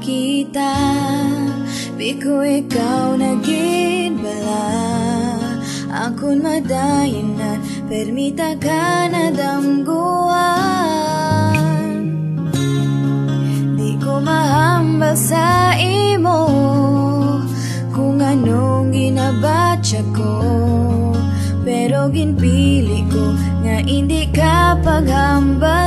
makita. Biko ikaw naging bala Ako madayin na Permita ka na damguan. Di ko mahambal sa imo Kung anong ginabatya ko. Pero ginpili ko Nga hindi ka paghambal.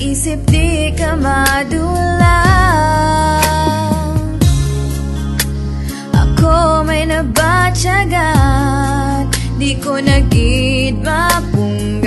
isip di ka madula Ako may nabatyagan Di ko nagid mapungga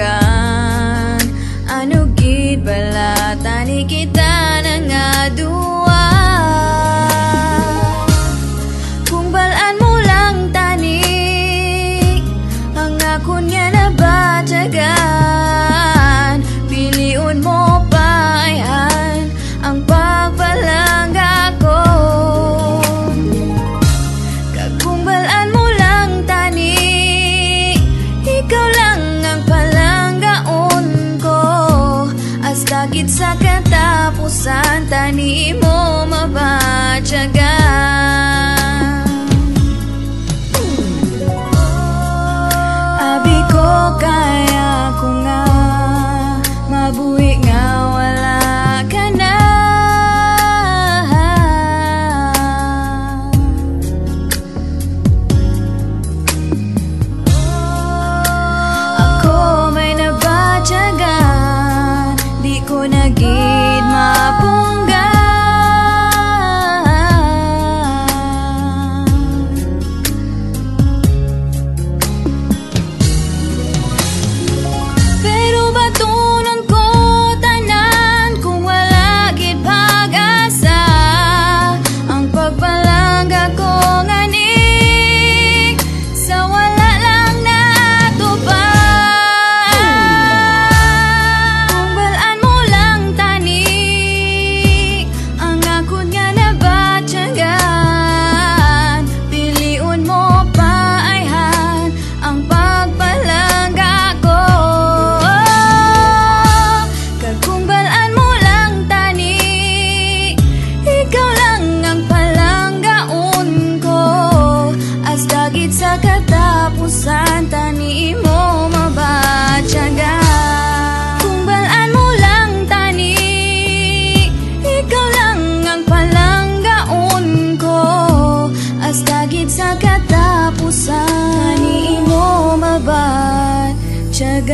Sakit sa katapusan Tani mo mabatyagan Abi ko kaya ko nga mabuhay sa katapusan Kani imo mabat tiyagan